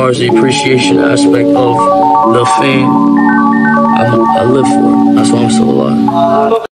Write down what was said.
far as the appreciation aspect of the fame, I i live for it. That's why I'm still alive.